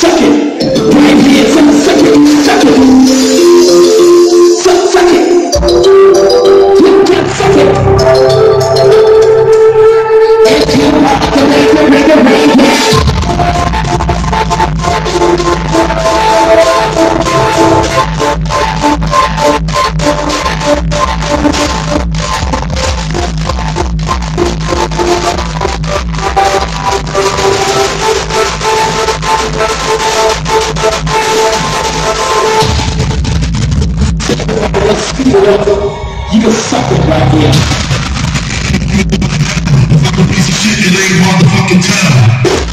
Check it. You know what? You can suck it right here. Motherfucking piece of shit, it ain't motherfucking time.